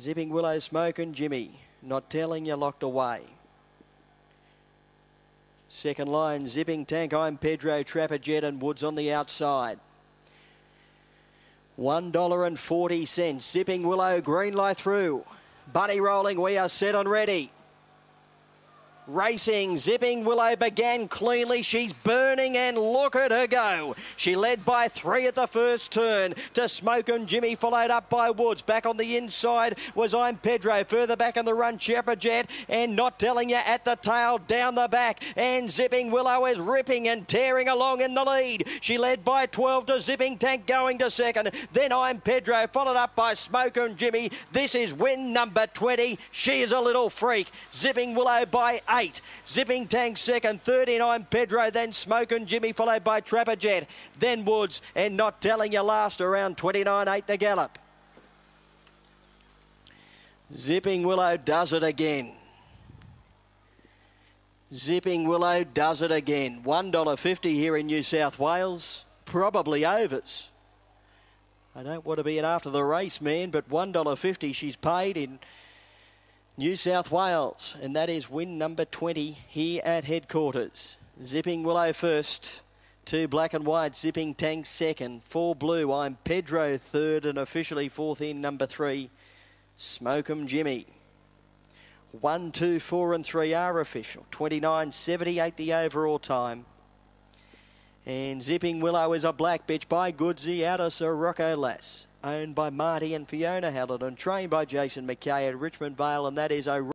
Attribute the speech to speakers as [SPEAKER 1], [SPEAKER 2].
[SPEAKER 1] Zipping Willow, Smoke'em Jimmy. Not telling you locked away. Second line, Zipping Tank, I'm Pedro, Trapper Jet and Woods on the outside. $1.40. Zipping Willow, green light through. Bunny rolling, we are set and ready. Racing, zipping Willow began cleanly. She's burning and look at her go. She led by three at the first turn to Smoke'em Jimmy, followed up by Woods. Back on the inside was I'm Pedro. Further back in the run, Shepherd Jet and not telling you at the tail down the back. And Zipping Willow is ripping and tearing along in the lead. She led by 12 to Zipping Tank going to second. Then I'm Pedro, followed up by Smoke'em Jimmy. This is win number 20. She is a little freak. Zipping Willow by eight. Zipping Tank second, 39 Pedro, then Smoke'em Jimmy, followed by Trapper Jet, then Woods, and not telling you last around 29 8 the gallop. Zipping Willow does it again. Zipping Willow does it again. $1.50 here in New South Wales. Probably overs. I don't want to be an after the race man, but $1.50 she's paid in New South Wales, and that is win number 20 here at headquarters. Zipping Willow first, two black and white, Zipping Tank second, four blue. I'm Pedro third, and officially fourth in number three, Smoke'em Jimmy. One, two, four, and three are official. 29.78 the overall time. And Zipping Willow is a black bitch by Goodsy out of Sirocco Lass owned by Marty and Fiona Hamilton, trained by Jason McKay at Richmond Vale, and that is a